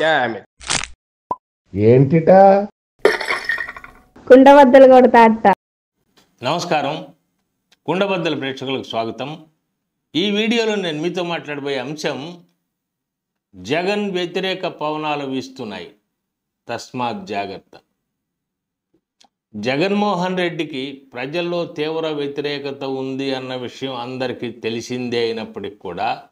Dam ఏంటిటా? కుండబద్దలు కొడతా అట్ట నమస్కారం. కుండబద్దల ప్రేక్షకులకు స్వాగతం. ఈ వీడియోలో నేను మీతో మాట్లాడబోయే అంశం జగన్ వ్యతిరేక పవనాలు వీస్తున్నాయి. తస్మాత్ జాగ్రత్త. జగన్మోహన్ రెడ్డికి ప్రజల్లో తీవ్ర వ్యతిరేకత ఉంది అన్న విషయం అందరికీ తెలిసిందే అయినప్పటికీ కూడా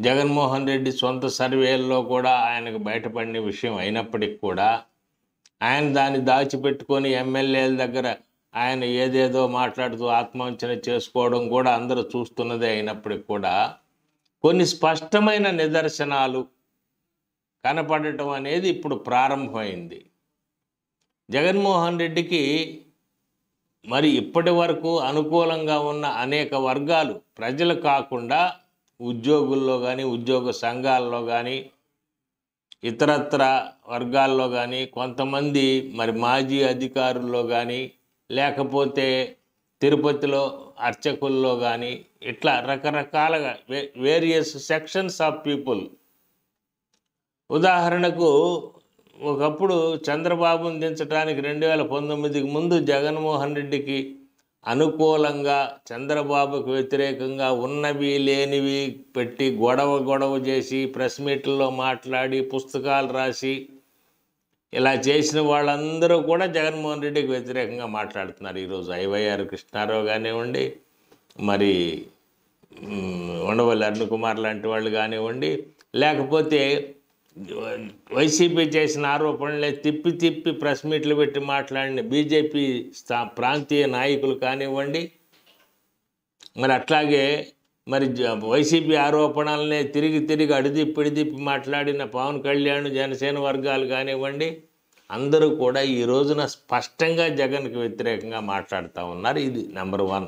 జగన్మోహన్ రెడ్డి సొంత సర్వేల్లో కూడా ఆయనకు బయటపడిన విషయం అయినప్పటికీ కూడా ఆయన దాన్ని దాచిపెట్టుకొని ఎమ్మెల్యేల దగ్గర ఆయన ఏదేదో మాట్లాడుతూ ఆత్మవంచన చేసుకోవడం కూడా అందరూ చూస్తున్నదే అయినప్పటికీ కూడా కొన్ని స్పష్టమైన నిదర్శనాలు కనపడటం అనేది ఇప్పుడు ప్రారంభమైంది. జగన్మోహన్ రెడ్డికి మరి ఇప్పటి వరకు అనుకూలంగా ఉన్న అనేక వర్గాలు ప్రజలు కాకుండా ఉద్యోగుల్లో కానీ ఉద్యోగ సంఘాల్లో కానీ ఇతరత్ర వర్గాల్లో కానీ కొంతమంది మరి మాజీ అధికారుల్లో కానీ లేకపోతే తిరుపతిలో అర్చకుల్లో కానీ ఇట్లా రకరకాలుగా వే వేరియస్ సెక్షన్స్ ఆఫ్ పీపుల్ ఉదాహరణకు ఒకప్పుడు చంద్రబాబును దించడానికి రెండు వేల పంతొమ్మిదికి ముందు జగన్మోహన్ రెడ్డికి అనుకూలంగా చంద్రబాబుకు వ్యతిరేకంగా ఉన్నవి లేనివి పెట్టి గొడవ గొడవ చేసి ప్రెస్ మీట్లలో మాట్లాడి పుస్తకాలు రాసి ఇలా చేసిన వాళ్ళందరూ కూడా జగన్మోహన్ రెడ్డికి వ్యతిరేకంగా మాట్లాడుతున్నారు. ఈరోజు ఐవైఆర్ కృష్ణారావు కానివ్వండి మరి ఉండవల్లి అరుణ్ కుమార్ లాంటి వాళ్ళు కానివ్వండి లేకపోతే వైసీపీ చేసిన ఆరోపణలే తిప్పి తిప్పి ప్రెస్ మీట్లు పెట్టి మాట్లాడిన బీజేపీ స్థా ప్రాంతీయ నాయకులు కానివ్వండి మరి అట్లాగే మరి జ- వైసీపీ ఆరోపణలనే తిరిగి తిరిగి అడిదిప్పి అడిదిప్పి మాట్లాడిన పవన్ కళ్యాణ్ జనసేన వర్గాలు కానివ్వండి అందరూ కూడా ఈ రోజున స్పష్టంగా జగన్కి వ్యతిరేకంగా మాట్లాడుతూ ఉన్నారు. ఇది నెంబర్ వన్.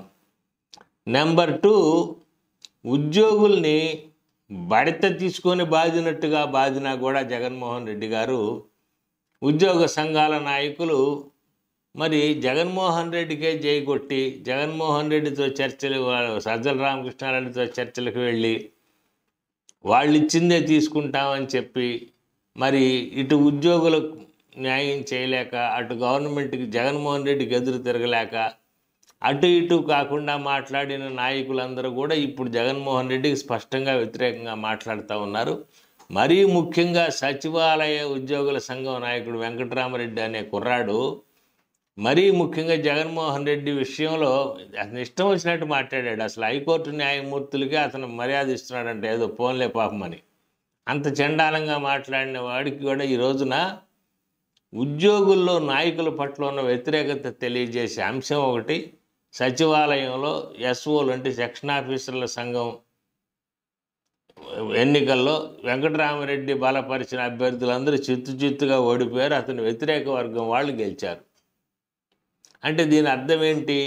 నెంబర్ టూ ఉద్యోగుల్ని బడిత తీసుకొని బాధినట్టుగా బాధినా కూడా జగన్మోహన్ రెడ్డి గారు ఉద్యోగ సంఘాల నాయకులు. మరి జగన్మోహన్ రెడ్డికే జైగొట్టి జగన్మోహన్ రెడ్డితో చర్చలు సజ్జల రామకృష్ణారెడ్డితో చర్చలకు వెళ్ళి వాళ్ళు ఇచ్చిందే తీసుకుంటామని చెప్పి మరి ఇటు ఉద్యోగులకు న్యాయం చేయలేక అటు గవర్నమెంట్కి జగన్మోహన్ రెడ్డికి ఎదురు తిరగలేక అటు ఇటు కాకుండా మాట్లాడిన నాయకులందరూ కూడా ఇప్పుడు జగన్మోహన్ రెడ్డికి స్పష్టంగా వ్యతిరేకంగా మాట్లాడుతూ ఉన్నారు. మరీ ముఖ్యంగా సచివాలయ ఉద్యోగుల సంఘం నాయకుడు వెంకటరామరెడ్డి అనే కుర్రాడు మరీ ముఖ్యంగా జగన్మోహన్ రెడ్డి విషయంలో అతను ఇష్టం వచ్చినట్టు మాట్లాడాడు. అసలు హైకోర్టు న్యాయమూర్తులకి అతను మర్యాద ఇస్తున్నాడంటే ఏదో పోన్లే పాపమని అంత చండాలంగా మాట్లాడిన వాడికి కూడా ఈ రోజున ఉద్యోగుల్లో నాయకుల పట్ల ఉన్న వ్యతిరేకత తెలియజేసే అంశం ఒకటి. సచివాలయంలో ఎస్ఓలు అంటే సెక్షన్ ఆఫీసర్ల సంఘం ఎన్నికల్లో వెంకటరామరెడ్డి బలపరిచిన అభ్యర్థులందరూ చిత్తు చిత్తుగా ఓడిపోయారు. అతని వ్యతిరేక వర్గం వాళ్ళు గెలిచారు. అంటే దీని అర్థం ఏంటి?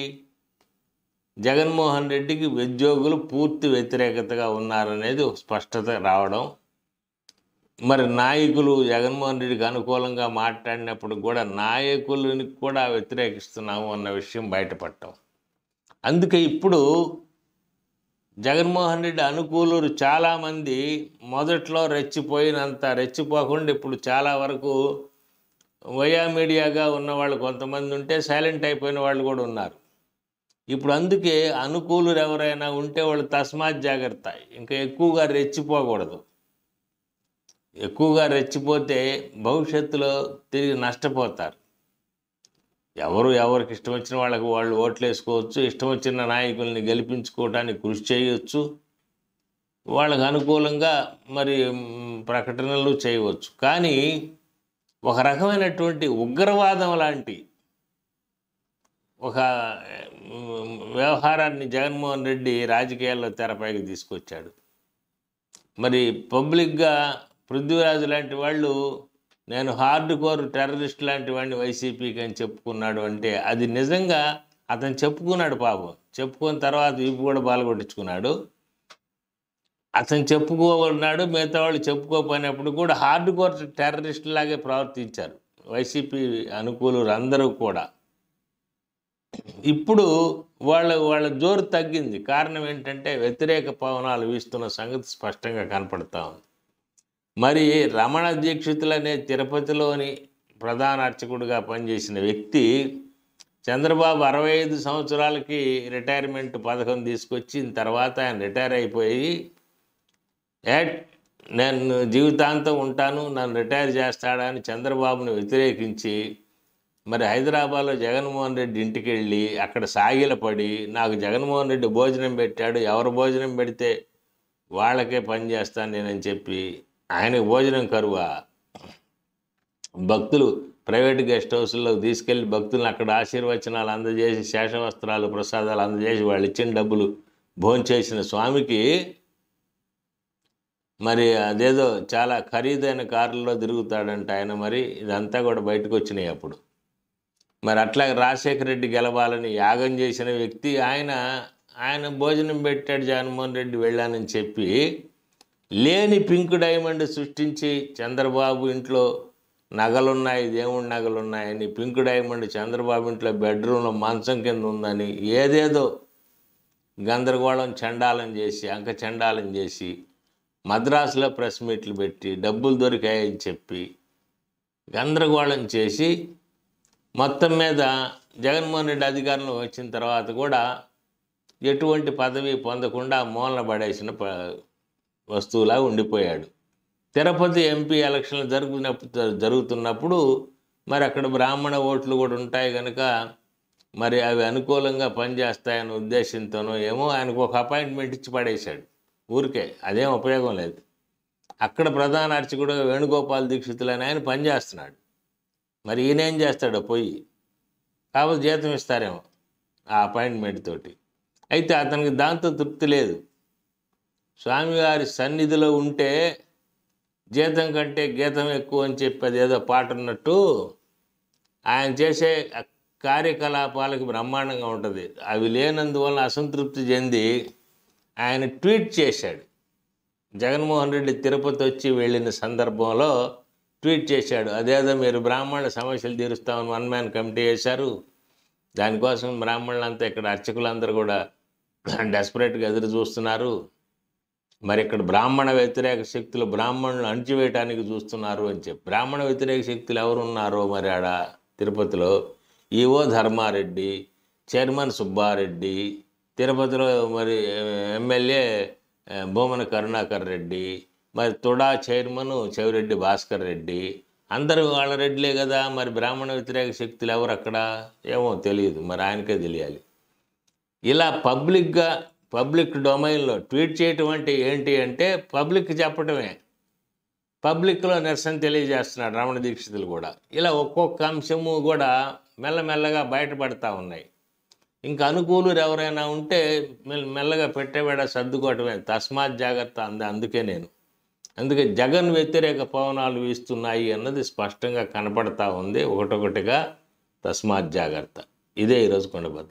జగన్మోహన్ రెడ్డికి ఉద్యోగులు పూర్తి వ్యతిరేకతగా ఉన్నారనేది స్పష్టత రావడం. మరి నాయకులు జగన్మోహన్ రెడ్డికి అనుకూలంగా మాట్లాడినప్పుడు కూడా నాయకులని కూడా వ్యతిరేకిస్తున్నాము అన్న విషయం బయటపడటం. అందుకే ఇప్పుడు జగన్మోహన్ రెడ్డి అనుకూలురు చాలామంది మొదట్లో రెచ్చిపోయినంత రెచ్చిపోకుండా ఇప్పుడు చాలా వరకు వయా మీడియాగా ఉన్నవాళ్ళు కొంతమంది ఉంటే సైలెంట్ అయిపోయిన వాళ్ళు కూడా ఉన్నారు. ఇప్పుడు అందుకే అనుకూలురు ఎవరైనా ఉంటే వాళ్ళు తస్మాత్ జాగ్రత్త. ఇంకా ఎక్కువగా రెచ్చిపోకూడదు. ఎక్కువగా రెచ్చిపోతే భవిష్యత్తులో తిరిగి నష్టపోతారు. ఎవరు ఎవరికి ఇష్టం వచ్చిన వాళ్ళకి వాళ్ళు ఓట్లు వేసుకోవచ్చు ఇష్టం వచ్చిన నాయకుల్ని గెలిపించుకోవడానికి కృషి చేయవచ్చు వాళ్ళకు అనుకూలంగా మరి ప్రకటనలు చేయవచ్చు. కానీ ఒక రకమైనటువంటి ఉగ్రవాదం లాంటి ఒక వ్యవహారాన్ని జగన్మోహన్ రెడ్డి రాజకీయాల్లో తెరపైకి తీసుకొచ్చాడు. మరి పబ్లిక్గా పృథ్వీరాజు లాంటి వాళ్ళు నేను హార్డ్ కోర్ టెర్రరిస్ట్ లాంటి వాడిని వైసీపీకి అని చెప్పుకున్నాడు అంటే అది నిజంగా అతను చెప్పుకున్నాడు పాపం. చెప్పుకున్న తర్వాత ఇవి కూడా బాలగొట్టించుకున్నాడు అతను చెప్పుకోన్నాడు మిగతా వాళ్ళు చెప్పుకోపోయినప్పుడు కూడా హార్డ్ కోర్ టెర్రరిస్ట్ లాగే ప్రవర్తించారు వైసీపీ అనుకూలులు అందరూ కూడా. ఇప్పుడు వాళ్ళ వాళ్ళ జోరు తగ్గింది. కారణం ఏంటంటే వ్యతిరేక పవనాలు వీస్తున్న సంగతి స్పష్టంగా కనపడతా ఉంది. మరి రమణ దీక్షితులు అనే తిరుపతిలోని ప్రధాన అర్చకుడిగా పనిచేసిన వ్యక్తి చంద్రబాబు అరవై ఐదు సంవత్సరాలకి రిటైర్మెంట్ పథకం తీసుకొచ్చిన తర్వాత ఆయన రిటైర్ అయిపోయి యాట్ నేను జీవితాంతం ఉంటాను నన్ను రిటైర్ చేస్తాడా అని చంద్రబాబును వ్యతిరేకించి మరి హైదరాబాద్లో జగన్మోహన్ రెడ్డి ఇంటికి వెళ్ళి అక్కడ సాగిలపడి నాకు జగన్మోహన్ రెడ్డి భోజనం పెట్టాడు ఎవరు భోజనం పెడితే వాళ్ళకే పని చేస్తాను నేనని చెప్పి ఆయనకు భోజనం కరువా. భక్తులు ప్రైవేట్ గెస్ట్ హౌస్లో తీసుకెళ్ళి భక్తులను అక్కడ ఆశీర్వచనాలు అందజేసి శేషవస్త్రాలు ప్రసాదాలు అందజేసి వాళ్ళు ఇచ్చిన డబ్బులు భోంచేసిన స్వామికి మరి అదేదో చాలా ఖరీదైన కారులో తిరుగుతాడంట ఆయన మరి. ఇదంతా కూడా బయటకు వచ్చినాయి అప్పుడు. మరి అట్లా రాజశేఖర రెడ్డి గెలవాలని యాగం చేసిన వ్యక్తి ఆయన ఆయన భోజనం పెట్టాడు జగన్మోహన్ రెడ్డి వెళ్ళానని చెప్పి లేని పింక్ డైమండ్ సృష్టించి చంద్రబాబు ఇంట్లో నగలున్నాయి దేవుడి నగలున్నాయని పింక్ డైమండ్ చంద్రబాబు ఇంట్లో బెడ్రూమ్లో మంచం కింద ఉందని ఏదేదో గందరగోళం చండాలం చేసి అంక చండాలం చేసి మద్రాసులో ప్రెస్ మీట్లు పెట్టి డబ్బులు దొరికాయని చెప్పి గందరగోళం చేసి మొత్తం మీద జగన్మోహన్ రెడ్డి అధికారంలో వచ్చిన తర్వాత కూడా ఎటువంటి పదవి పొందకుండా మూలన పడేసిన ప వస్తువులా ఉండిపోయాడు. తిరుపతి ఎంపీ ఎలక్షన్లు జరుగుతున్నప్పుడు జరుగుతున్నప్పుడు మరి అక్కడ బ్రాహ్మణ ఓట్లు కూడా ఉంటాయి కనుక మరి అవి అనుకూలంగా పనిచేస్తాయని ఉద్దేశంతోనో ఏమో ఆయనకు ఒక అపాయింట్మెంట్ ఇచ్చి పడేశాడు. ఊరికే అదేం ఉపయోగం లేదు. అక్కడ ప్రధాన అర్చకుడు వేణుగోపాల్ దీక్షితులని ఆయన పనిచేస్తున్నాడు. మరి ఈయన ఏం చేస్తాడో పోయి కాబట్టి జీతం ఇస్తారేమో ఆ అపాయింట్మెంట్ తోటి. అయితే అతనికి దాంతో తృప్తి లేదు. స్వామివారి సన్నిధిలో ఉంటే జీతం కంటే గీతం ఎక్కువ అని చెప్పి అదేదో పాట ఉన్నట్టు ఆయన చేసే కార్యకలాపాలకు బ్రహ్మాండంగా ఉంటుంది. అవి లేనందువల్ల అసంతృప్తి చెంది ఆయన ట్వీట్ చేశాడు. జగన్మోహన్ రెడ్డి తిరుపతి వచ్చి వెళ్ళిన సందర్భంలో ట్వీట్ చేశాడు. అదేదో మీరు బ్రాహ్మణుల సమస్యలు తీరుస్తామని వన్ మ్యాన్ కమిటీ వేశారు. దానికోసం బ్రాహ్మణులంతా ఇక్కడ అర్చకులందరూ కూడా డెస్పరేట్గా ఎదురు చూస్తున్నారు. మరి ఇక్కడ బ్రాహ్మణ వ్యతిరేక శక్తులు బ్రాహ్మణులు అణిచివేయటానికి చూస్తున్నారు అని చెప్పి. బ్రాహ్మణ వ్యతిరేక శక్తులు ఎవరు ఉన్నారో మరి ఆడ తిరుపతిలో? ఈవో ధర్మారెడ్డి చైర్మన్ సుబ్బారెడ్డి తిరుపతిలో మరి ఎమ్మెల్యే భూమన కరుణాకర్ రెడ్డి మరి తుడా చైర్మన్ చెవిరెడ్డి భాస్కర్ రెడ్డి. అందరూ వాళ్ళ రెడ్లే కదా మరి బ్రాహ్మణ వ్యతిరేక శక్తులు ఎవరు అక్కడ? ఏమో తెలియదు మరి ఆయనకే తెలియాలి. ఇలా పబ్లిక్గా పబ్లిక్ డొమైన్లో ట్వీట్ చేయటం అంటే ఏంటి అంటే పబ్లిక్ చెప్పటమే. పబ్లిక్లో నిరసన తెలియజేస్తున్నాడు రమణ దీక్షితులు కూడా. ఇలా ఒక్కొక్క అంశము కూడా మెల్లమెల్లగా బయటపడతా ఉన్నాయి. ఇంకా అనుకూలులు ఎవరైనా ఉంటే మెల్లగా పెట్టేవాడ సర్దుకోవటమే. తస్మాత్ జాగ్రత్త అంది అందుకే నేను. అందుకే జగన్ వ్యతిరేక పవనాలు వీస్తున్నాయి అన్నది స్పష్టంగా కనపడతా ఉంది. ఒకటొకటిగా తస్మాత్ జాగ్రత్త. ఇదే ఈరోజు కొండబద్ద.